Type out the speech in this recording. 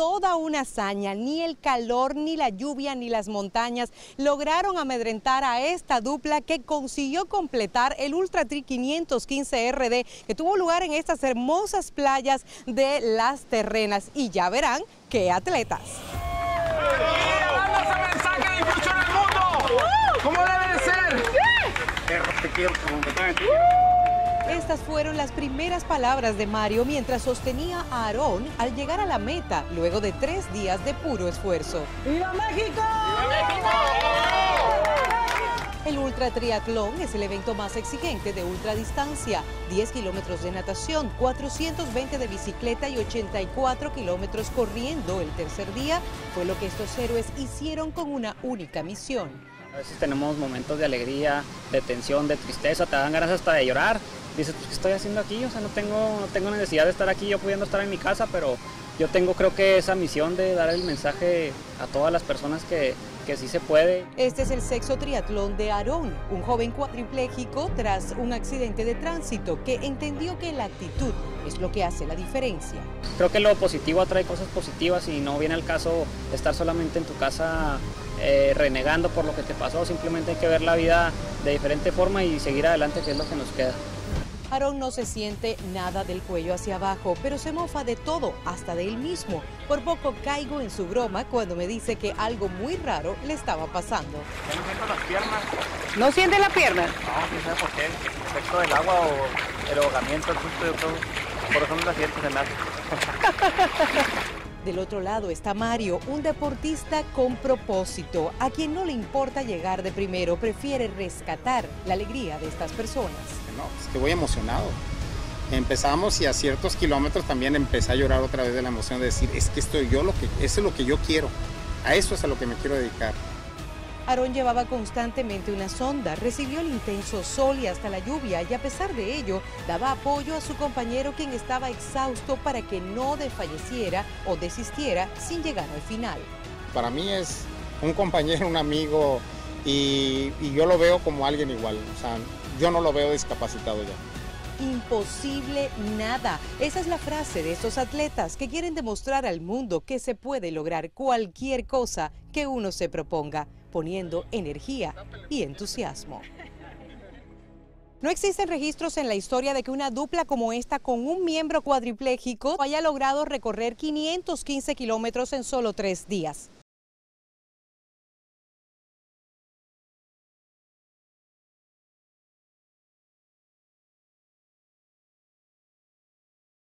toda una hazaña. Ni el calor, ni la lluvia, ni las montañas lograron amedrentar a esta dupla que consiguió completar el Ultra Tri 515 RD que tuvo lugar en estas hermosas playas de Las Terrenas. Y ya verán qué atletas. ¿Cómo debe de ser? Estas fueron las primeras palabras de Mario mientras sostenía a Aarón al llegar a la meta luego de tres días de puro esfuerzo. ¡Viva México! ¡Viva México! El ultra triatlón es el evento más exigente de ultradistancia. 10 kilómetros de natación, 420 de bicicleta y 84 kilómetros corriendo. El tercer día fue lo que estos héroes hicieron con una única misión. A veces tenemos momentos de alegría, de tensión, de tristeza, te dan ganas hasta de llorar. Dices, pues, ¿qué estoy haciendo aquí? O sea, no tengo, no tengo necesidad de estar aquí, yo pudiendo estar en mi casa, pero yo tengo creo que esa misión de dar el mensaje a todas las personas que, que sí se puede. Este es el sexo triatlón de Aarón, un joven cuadripléjico tras un accidente de tránsito que entendió que la actitud es lo que hace la diferencia. Creo que lo positivo atrae cosas positivas y no viene al caso estar solamente en tu casa eh, renegando por lo que te pasó, simplemente hay que ver la vida de diferente forma y seguir adelante, que es lo que nos queda. Aaron no se siente nada del cuello hacia abajo, pero se mofa de todo, hasta de él mismo. Por poco caigo en su broma cuando me dice que algo muy raro le estaba pasando. no siento las piernas. ¿No siente la pierna? No, no sé por qué. El efecto del agua o el ahogamiento, el susto, yo creo. Por eso no la siento, se me hace. Del otro lado está Mario, un deportista con propósito, a quien no le importa llegar de primero, prefiere rescatar la alegría de estas personas. No, es que voy emocionado. Empezamos y a ciertos kilómetros también empecé a llorar otra vez de la emoción de decir, es que estoy yo lo que, eso es lo que yo quiero, a eso es a lo que me quiero dedicar. Aarón llevaba constantemente una sonda, recibió el intenso sol y hasta la lluvia y a pesar de ello daba apoyo a su compañero quien estaba exhausto para que no desfalleciera o desistiera sin llegar al final. Para mí es un compañero, un amigo y, y yo lo veo como alguien igual, o sea, yo no lo veo discapacitado ya imposible nada. Esa es la frase de estos atletas que quieren demostrar al mundo que se puede lograr cualquier cosa que uno se proponga poniendo energía y entusiasmo. No existen registros en la historia de que una dupla como esta con un miembro cuadripléjico haya logrado recorrer 515 kilómetros en solo tres días.